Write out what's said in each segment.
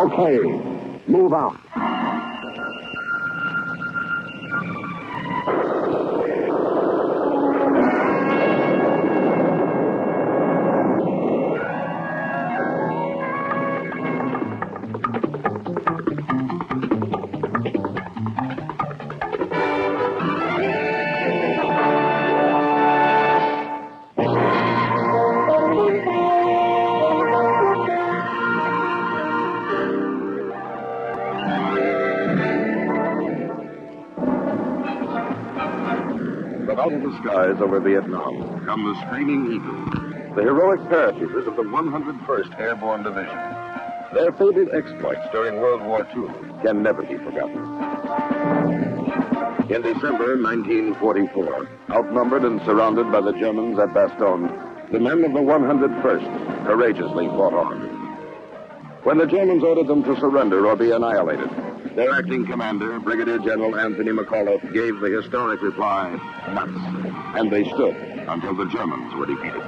Okay. Move out. Over Vietnam come the Screaming Eagles, the heroic parachuters of the 101st Airborne Division. Their fabled exploits during World War II can never be forgotten. In December 1944, outnumbered and surrounded by the Germans at Bastogne, the men of the 101st courageously fought on. When the Germans ordered them to surrender or be annihilated, their acting commander, Brigadier General Anthony McAuliffe, gave the historic reply, nuts. And they stood until the Germans were defeated.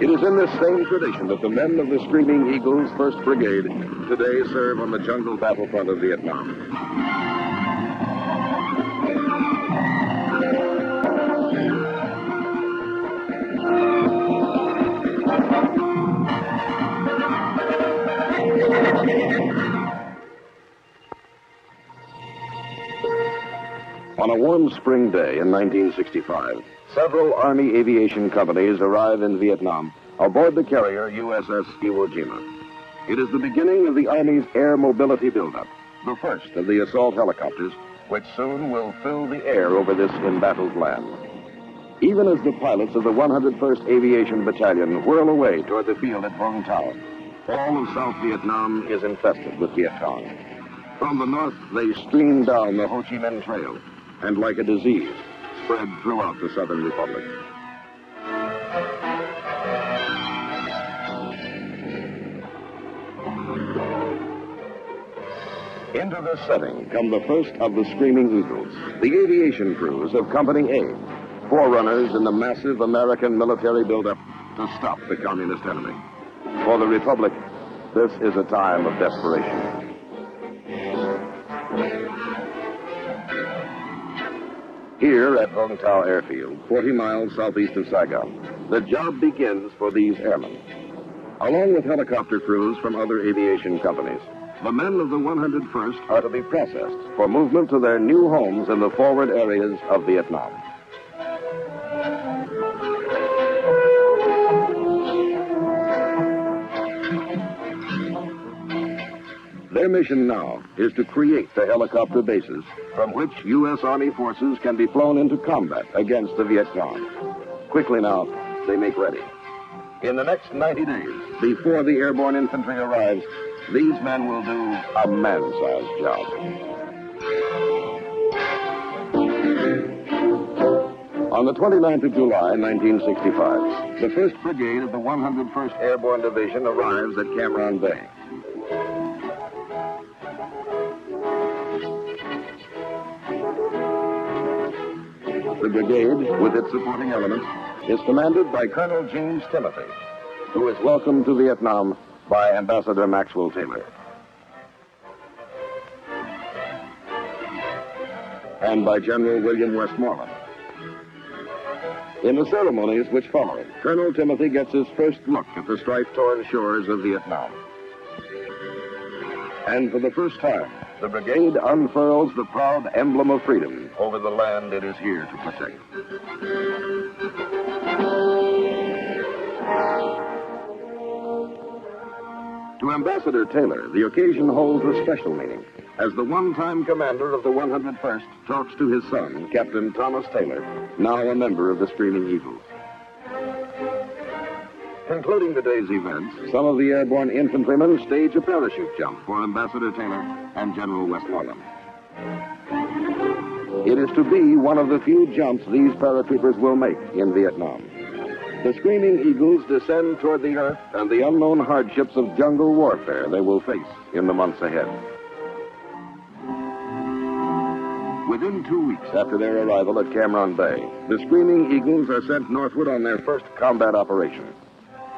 It is in this same tradition that the men of the Screaming Eagles, 1st Brigade, today serve on the jungle battlefront of Vietnam. On a warm spring day in 1965, several Army aviation companies arrive in Vietnam aboard the carrier USS Iwo Jima. It is the beginning of the Army's air mobility buildup, the first of the assault helicopters, which soon will fill the air over this embattled land. Even as the pilots of the 101st Aviation Battalion whirl away toward the field at Vung Tau, all of South Vietnam is infested with Viet Cong. From the north, they stream down the Ho Chi Minh Trail and, like a disease, spread throughout the Southern Republic. Into this setting come the first of the Screaming Eagles, the aviation crews of Company A, forerunners in the massive American military buildup to stop the communist enemy. For the Republic, this is a time of desperation. Here at Vung Tau Airfield, 40 miles southeast of Saigon, the job begins for these airmen. Along with helicopter crews from other aviation companies, the men of the 101st are to be processed for movement to their new homes in the forward areas of Vietnam. Their mission now is to create the helicopter bases from which U.S. Army forces can be flown into combat against the Viet Cong. Quickly now, they make ready. In the next 90 days, before the airborne infantry arrives, these men will do a man-sized job. On the 29th of July, 1965, the 1st Brigade of the 101st Airborne Division arrives at Cam Ranh Bay. The brigade, with its supporting elements, is commanded by Colonel James Timothy, who is welcomed to Vietnam by Ambassador Maxwell Taylor. And by General William Westmoreland. In the ceremonies which follow, Colonel Timothy gets his first look at the strife-torn shores of Vietnam. And for the first time, the brigade unfurls the proud emblem of freedom over the land it is here to protect. To Ambassador Taylor, the occasion holds a special meaning, as the one-time commander of the 101st talks to his son, Captain Thomas Taylor, now a member of the Screaming Eagles. Concluding today's day's events, some of the airborne infantrymen stage a parachute jump for Ambassador Taylor and General Westmoreland. It is to be one of the few jumps these paratroopers will make in Vietnam. The Screaming Eagles descend toward the earth and the unknown hardships of jungle warfare they will face in the months ahead. Within two weeks after their arrival at Cam Ranh Bay, the Screaming Eagles are sent northward on their first combat operation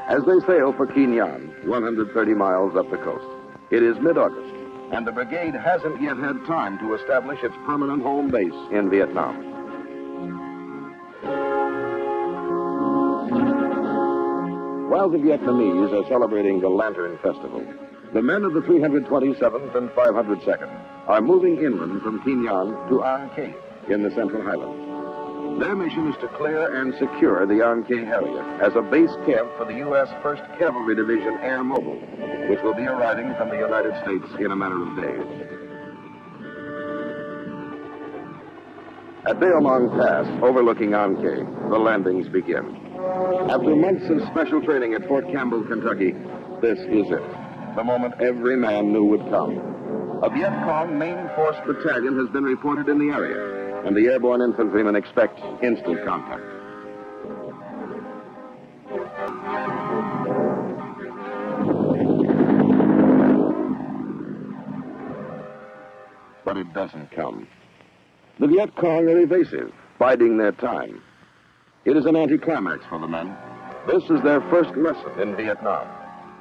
as they sail for Qui Nhon, 130 miles up the coast. It is mid-August, and the brigade hasn't yet had time to establish its permanent home base in Vietnam. While the Vietnamese are celebrating the Lantern Festival, the men of the 327th and 502nd are moving inland from Tin Yan to An Khe in the Central Highlands. Their mission is to clear and secure the An Khe area as a base camp for the U.S. 1st Cavalry Division Air Mobile, which will be arriving from the United States in a matter of days. At Baomong Pass, overlooking An Khe, the landings begin. After months of special training at Fort Campbell, Kentucky, this is it. The moment every man knew would come. A Viet Cong main force battalion has been reported in the area and the airborne infantrymen expect instant contact. But it doesn't come. The Viet Cong are evasive, biding their time. It is an anticlimax for the men. This is their first lesson in Vietnam.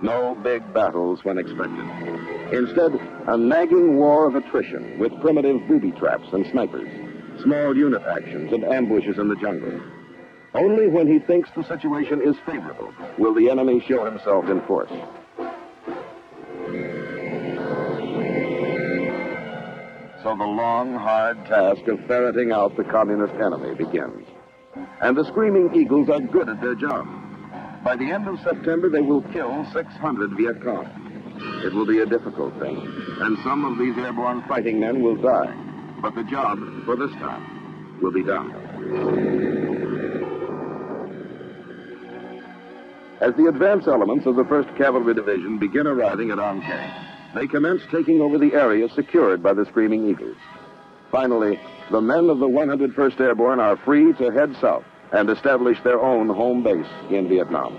No big battles when expected. Instead, a nagging war of attrition with primitive booby traps and snipers small unit actions and ambushes in the jungle. Only when he thinks the situation is favorable will the enemy show himself in force. So the long, hard task of ferreting out the communist enemy begins. And the Screaming Eagles are good at their job. By the end of September, they will kill 600 Viet Cong. It will be a difficult thing, and some of these airborne fighting men will die. But the job, for this time, will be done. As the advance elements of the 1st Cavalry Division begin arriving at An Khe, they commence taking over the area secured by the Screaming Eagles. Finally, the men of the 101st Airborne are free to head south and establish their own home base in Vietnam.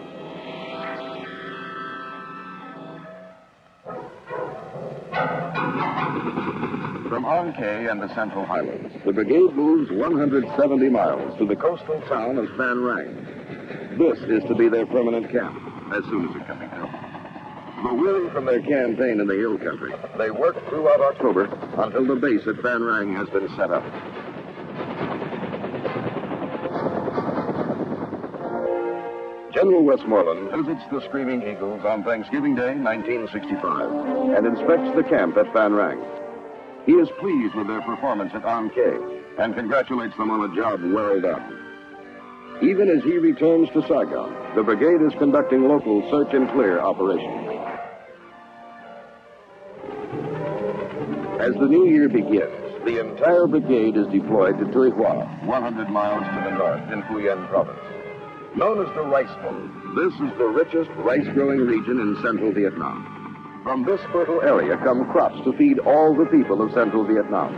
Khe and the Central Highlands, the brigade moves 170 miles to the coastal town of Phan Rang. This is to be their permanent camp, as soon as it can be built. But weary from their campaign in the hill country, they work throughout October until the base at Phan Rang has been set up. General Westmoreland visits the Screaming Eagles on Thanksgiving Day, 1965, and inspects the camp at Phan Rang. He is pleased with their performance at An Khe and congratulates them on a job well done. Even as he returns to Saigon, the brigade is conducting local search and clear operations. As the new year begins, the entire brigade is deployed to Tuy Hoa, 100 miles to the north in Yen province. Known as the Rice Bowl, this is the richest rice-growing region in central Vietnam. From this fertile area come crops to feed all the people of central Vietnam.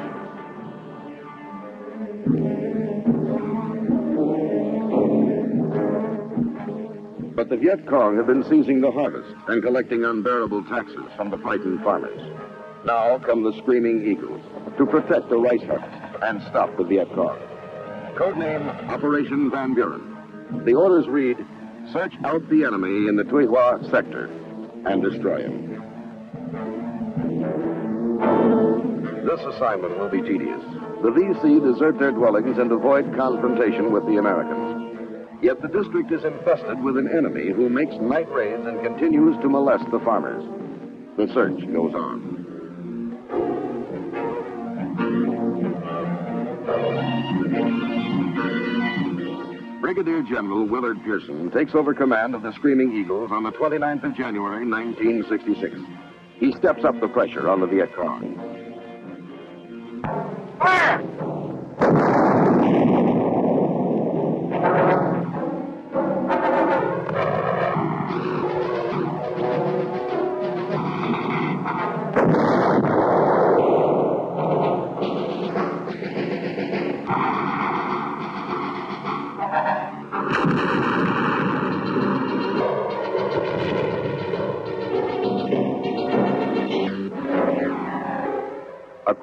But the Viet Cong have been seizing the harvest and collecting unbearable taxes from the frightened farmers. Now come the Screaming Eagles to protect the rice harvest and stop the Viet Cong. Codename Operation Van Buren. The orders read, search out the enemy in the Tuy Hoa sector and destroy him. This assignment will be tedious. The VC desert their dwellings and avoid confrontation with the Americans. Yet the district is infested with an enemy who makes night raids and continues to molest the farmers. The search goes on. Brigadier General Willard Pearson takes over command of the Screaming Eagles on the 29th of January, 1966. He steps up the pressure on the Viet Cong. Fire!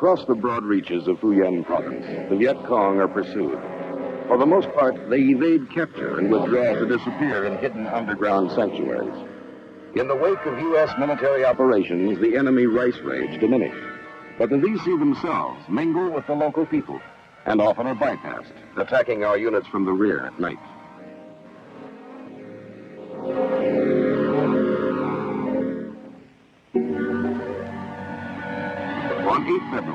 Across the broad reaches of Yen province, the Viet Cong are pursued. For the most part, they evade capture and withdraw to disappear in hidden underground sanctuaries. In the wake of U.S. military operations, the enemy rice raids diminish. But the VC themselves mingle with the local people and often are bypassed, attacking our units from the rear at night. On 8 February,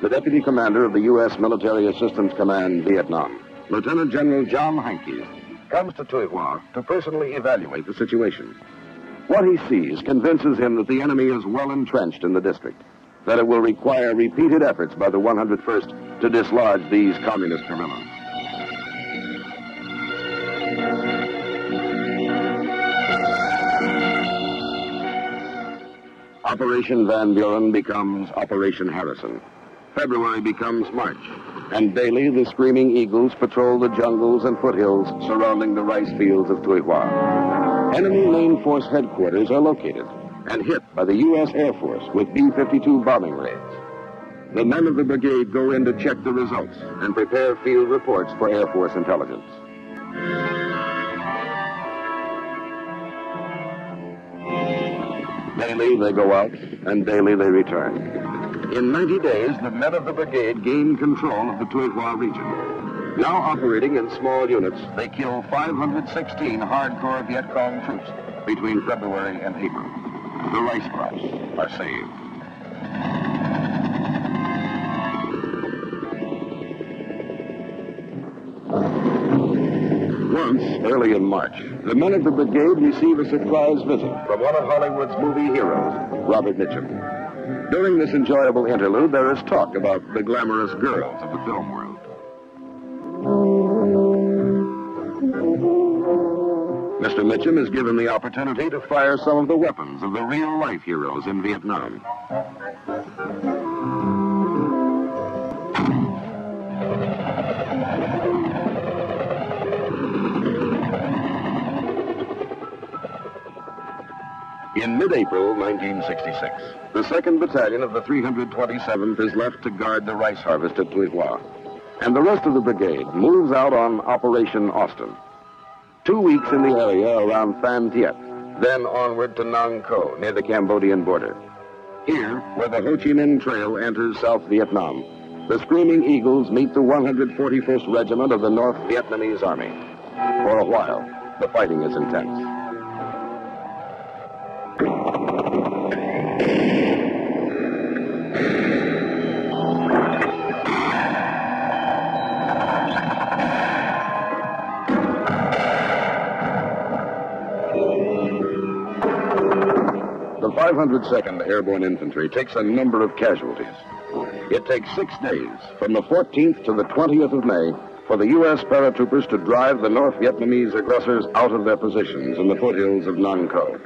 the deputy commander of the U.S. Military Assistance Command, Vietnam, Lieutenant General John Heintges, comes to Tuy Hoa to personally evaluate the situation. What he sees convinces him that the enemy is well entrenched in the district, that it will require repeated efforts by the 101st to dislodge these communist guerrillas. Operation Van Buren becomes Operation Harrison. February becomes March, and daily the Screaming Eagles patrol the jungles and foothills surrounding the rice fields of Tuy Hoa. Enemy main force headquarters are located and hit by the U.S. Air Force with B-52 bombing raids. The men of the brigade go in to check the results and prepare field reports for Air Force intelligence. Daily they go out, and daily they return. In 90 days, the men of the brigade gain control of the Tuy Hoa region. Now operating in small units, they kill 516 hardcore Viet Cong troops between February and April. The rice crops are saved. Once, early in March, the men of the brigade receive a surprise visit from one of Hollywood's movie heroes, Robert Mitchum. During this enjoyable interlude, there is talk about the glamorous girls of the film world. Mr. Mitchum is given the opportunity to fire some of the weapons of the real life heroes in Vietnam. In mid-April 1966, the 2nd Battalion of the 327th is left to guard the rice harvest at Tuy and the rest of the brigade moves out on Operation Austin. Two weeks in the area around Phan Thiet, then onward to Nang Co, near the Cambodian border. Here, where the Ho Chi Minh Trail enters South Vietnam, the Screaming Eagles meet the 141st Regiment of the North Vietnamese Army. For a while, the fighting is intense. 502nd Airborne Infantry takes a number of casualties. It takes six days, from the 14th to the 20th of May, for the U.S. paratroopers to drive the North Vietnamese aggressors out of their positions in the foothills of Nang Co.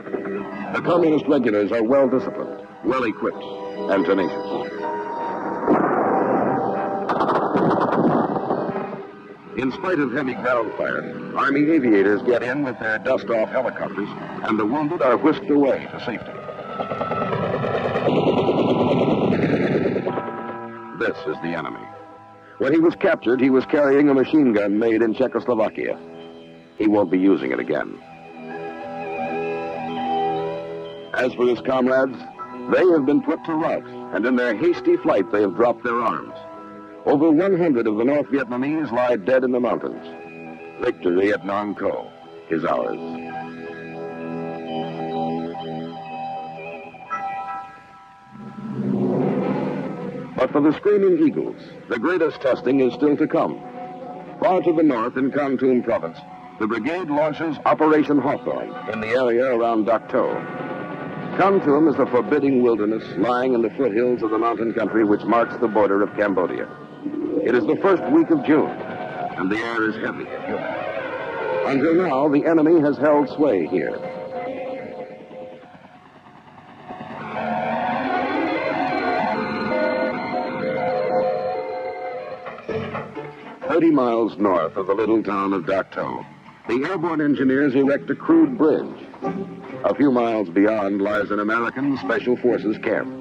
The communist regulars are well disciplined, well equipped, and tenacious. In spite of heavy ground fire, Army aviators get in with their dust off helicopters, and the wounded are whisked away to safety. This is the enemy. When he was captured, he was carrying a machine gun made in Czechoslovakia. He won't be using it again. As for his comrades, they have been put to rout, and in their hasty flight, they have dropped their arms. Over 100 of the North Vietnamese lie dead in the mountains. Victory at Nang Co is ours. But for the Screaming Eagles, the greatest testing is still to come. Far to the north in Kon province, the brigade launches Operation Hawthorne in the area around Dak To. Kon is a forbidding wilderness lying in the foothills of the mountain country which marks the border of Cambodia. It is the first week of June, and the air is heavy. Until now, the enemy has held sway here. Thirty miles north of the little town of Dak To, the airborne engineers erect a crude bridge. A few miles beyond lies an American Special Forces camp.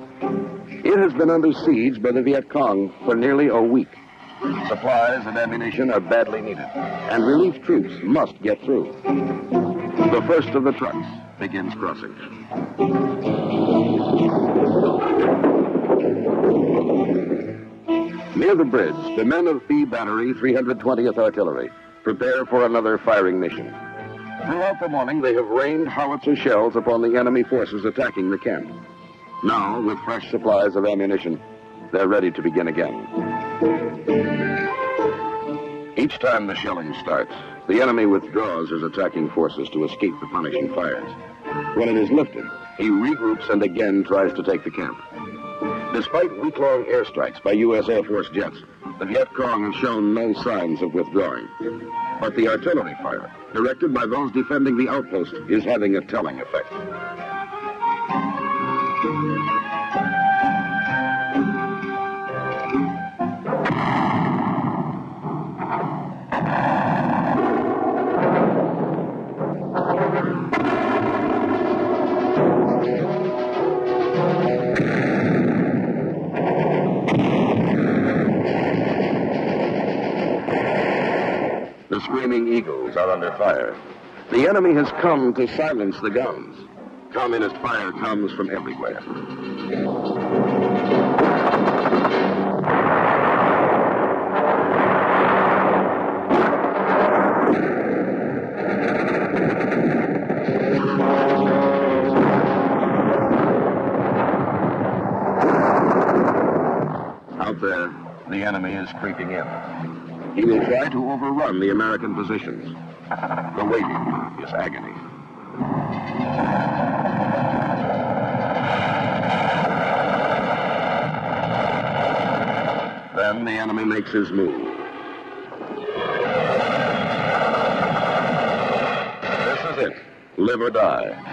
It has been under siege by the Viet Cong for nearly a week. Supplies and ammunition are badly needed, and relief troops must get through. The first of the trucks, begins crossing. Near the bridge, the men of B Battery, 320th Artillery, prepare for another firing mission. Throughout the morning, they have rained howitzer shells upon the enemy forces attacking the camp. Now, with fresh supplies of ammunition, they're ready to begin again. Each time the shelling starts, the enemy withdraws his attacking forces to escape the punishing fires. When it is lifted, he regroups and again tries to take the camp. Despite week-long airstrikes by U.S. Air Force jets, the Viet Cong has shown no signs of withdrawing. But the artillery fire, directed by those defending the outpost, is having a telling effect. Enemy has come to silence the guns. Communist fire comes from everywhere. Out there, the enemy is creeping in. He will try to overrun the American positions. The waiting is agony. Then the enemy makes his move. This is it. Live or die.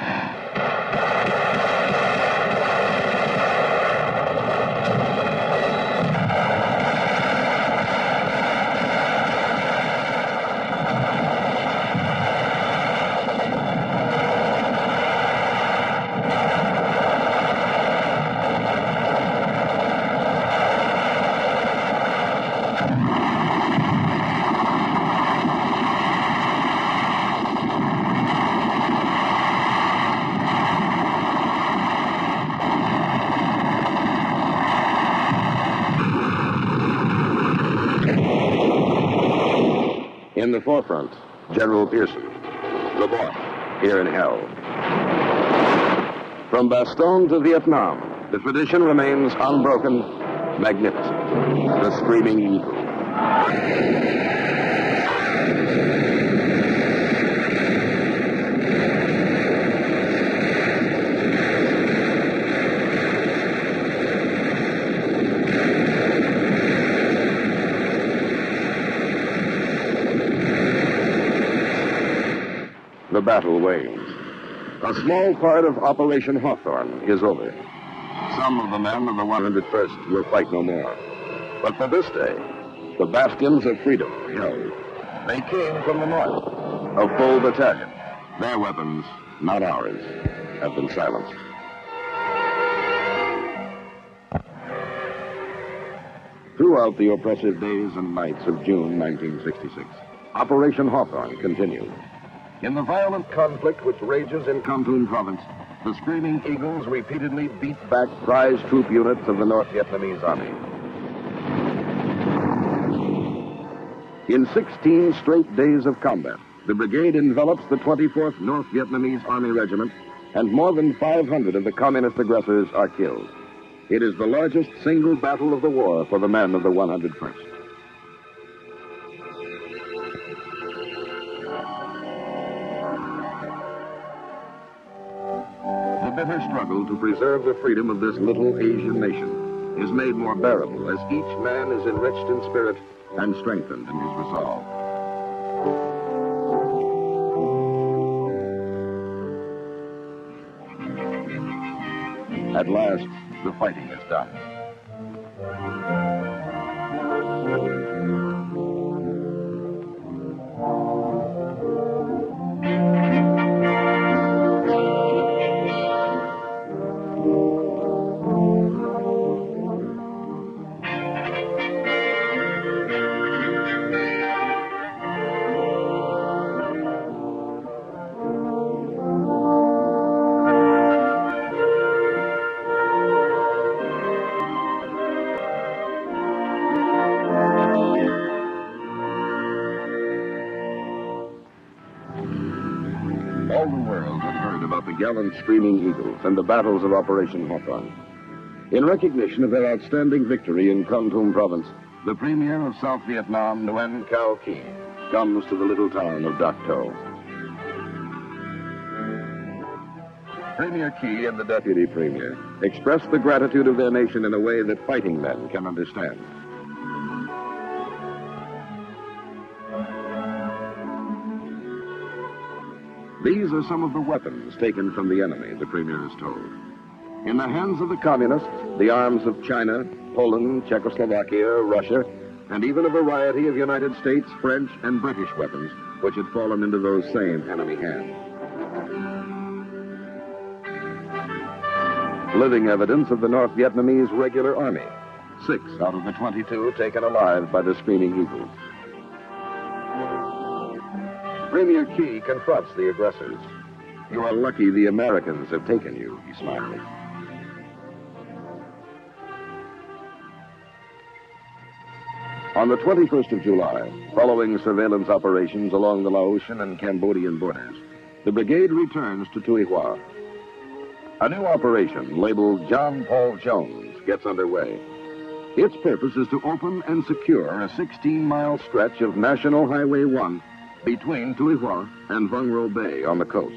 In the forefront, General Pearson, the boss, here in hell. From Bastogne to Vietnam, the tradition remains unbroken, magnificent. The Screaming Eagle. Battle wanes. A small part of Operation Hawthorne is over. Some of the men of the 101st will fight no more. But for this day, the bastions of freedom held. They came from the north, a full battalion. Their weapons, not ours, have been silenced. Throughout the oppressive days and nights of June 1966, Operation Hawthorne continued. In the violent conflict which rages in Kon province, the Screaming Eagles repeatedly beat back prize troop units of the North Vietnamese Army. In 16 straight days of combat, the brigade envelops the 24th North Vietnamese Army Regiment, and more than 500 of the communist aggressors are killed. It is the largest single battle of the war for the men of the 101st. Preserve the freedom of this little Asian nation is made more bearable as each man is enriched in spirit and strengthened in his resolve. At last, the fighting is done. About the gallant Screaming Eagles and the battles of Operation Hawthorne. In recognition of their outstanding victory in Kon Province, the Premier of South Vietnam, Nguyen Cao Ky, comes to the little town of Dak To. Premier Ky and the Deputy Premier express the gratitude of their nation in a way that fighting men can understand. These are some of the weapons taken from the enemy, the Premier is told. In the hands of the communists, the arms of China, Poland, Czechoslovakia, Russia, and even a variety of United States, French, and British weapons which had fallen into those same enemy hands. Living evidence of the North Vietnamese regular army. Six out of the 22 taken alive by the Screaming Eagles. Premier Ky confronts the aggressors. You are lucky the Americans have taken you, he smiled. On the 21st of July, following surveillance operations along the Laotian and Cambodian borders, the brigade returns to Tuy Hoa. A new operation labeled John Paul Jones gets underway. Its purpose is to open and secure a 16 mile stretch of National Highway 1 between Tuy Hoa and Vung Ro Bay on the coast.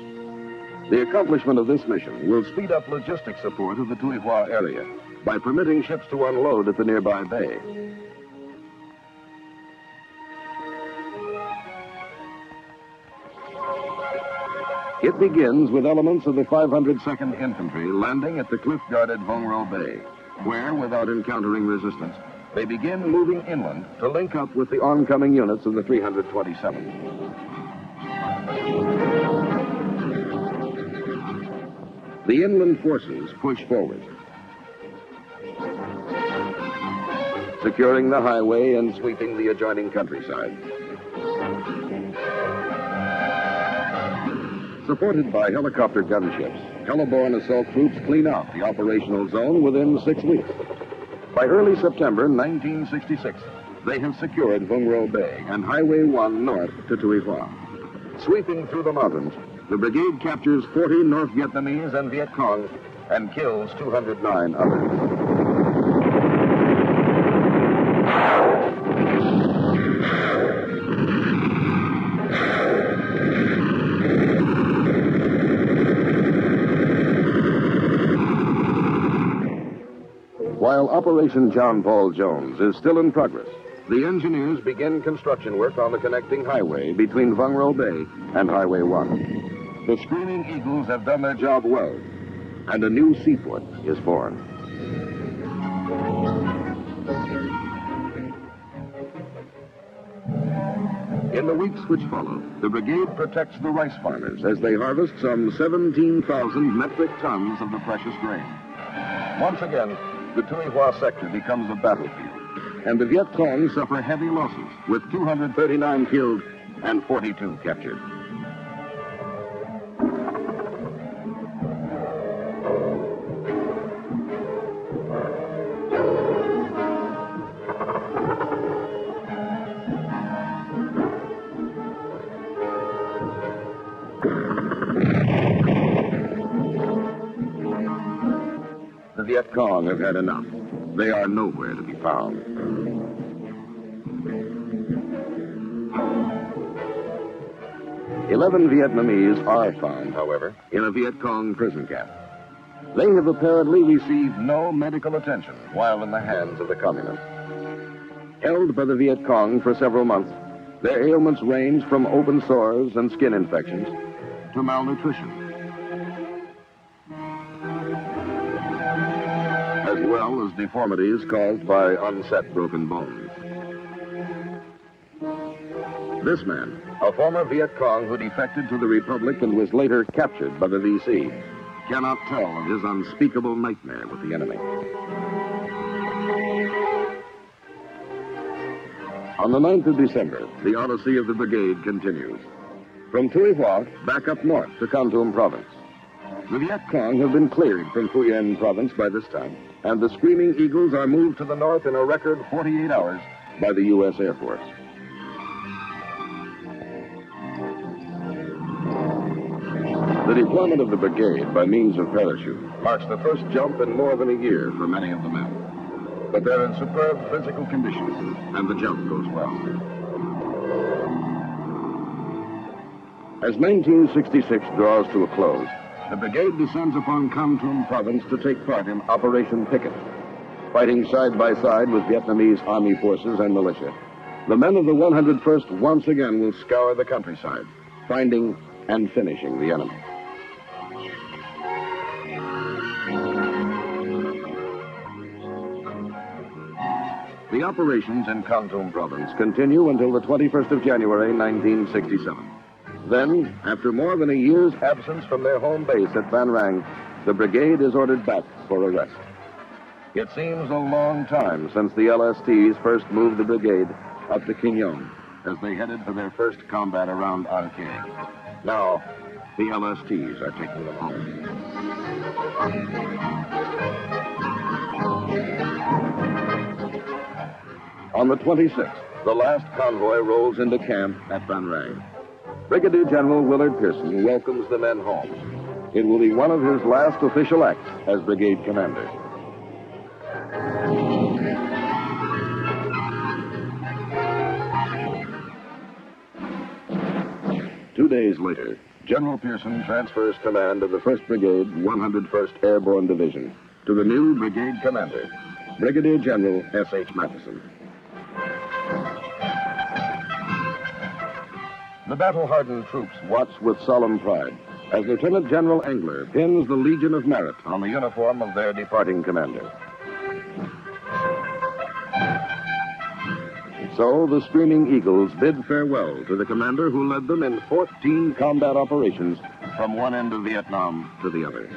The accomplishment of this mission will speed up logistic support of the Tuy Hoa area by permitting ships to unload at the nearby bay. It begins with elements of the 502nd Infantry landing at the cliff-guarded Vung Ro Bay, where, without encountering resistance, they begin moving inland to link up with the oncoming units of the 327th. The inland forces push forward, securing the highway and sweeping the adjoining countryside. Supported by helicopter gunships, heliborne assault troops clean out the operational zone within six weeks. By early September 1966, they have secured Vung Ro Bay and Highway 1 north to Tuy Hoa. Sweeping through the mountains, the brigade captures 40 North Vietnamese and Viet Cong and kills 209 others. Operation John Paul Jones is still in progress, the engineers begin construction work on the connecting highway between Vung Ro Bay and Highway 1. The Screaming Eagles have done their job well, and a new seaport is born. In the weeks which follow, the brigade protects the rice farmers as they harvest some 17,000 metric tons of the precious grain. Once again, the Tuy Hoa sector becomes a battlefield, and the Viet Cong suffer heavy losses, with 239 killed and 42 captured. Cong have had enough. They are nowhere to be found. Eleven Vietnamese are found, however, in a Viet Cong prison camp. They have apparently received no medical attention while in the hands of the communists. Held by the Viet Cong for several months, their ailments range from open sores and skin infections to malnutrition. Deformities caused by unset broken bones. This man, a former Viet Cong who defected to the Republic and was later captured by the VC, cannot tell of his unspeakable nightmare with the enemy. On the 9th of December, the odyssey of the brigade continues. From Hoa, back up north to Kon province. The Viet Cong have been cleared from Yen province by this time, and the Screaming Eagles are moved to the north in a record 48 hours by the U.S. Air Force. The The deployment of the brigade by means of parachute marks the first jump in more than a year for many of the men. But they're in superb physical condition, and the jump goes well. As 1966 draws to a close, the brigade descends upon Kontum province to take part in Operation Pickett. Fighting side by side with Vietnamese army forces and militia, the men of the 101st once again will scour the countryside, finding and finishing the enemy. The operations in Kontum province continue until the 21st of January, 1967. Then, after more than a year's absence from their home base at Phan Rang, the brigade is ordered back for a rest. It seems a long time since the LSTs first moved the brigade up to Yong as they headed for their first combat around An Khe. Now, the LSTs are taking them home. On the 26th, the last convoy rolls into camp at Phan Rang. Brigadier General Willard Pearson welcomes the men home. It will be one of his last official acts as brigade commander. Two days later, General Pearson transfers command of the 1st Brigade, 101st Airborne Division, to the new brigade commander, Brigadier General S.H. Matheson. The battle hardened troops watch with solemn pride as Lieutenant General Engler pins the Legion of Merit on the uniform of their departing commander. So the Screaming Eagles bid farewell to the commander who led them in 14 combat operations from one end of Vietnam to the other.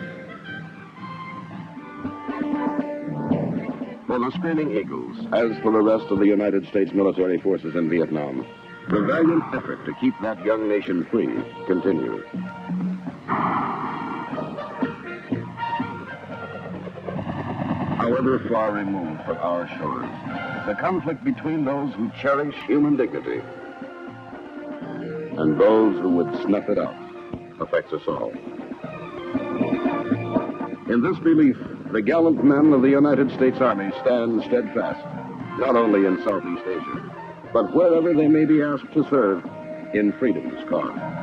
For the Screaming Eagles, as for the rest of the United States military forces in Vietnam, the valiant effort to keep that young nation free continues. However far removed from our shores, the conflict between those who cherish human dignity and those who would snuff it out affects us all. In this belief, the gallant men of the United States Army stand steadfast, not only in Southeast Asia, but wherever they may be asked to serve in freedom's cause.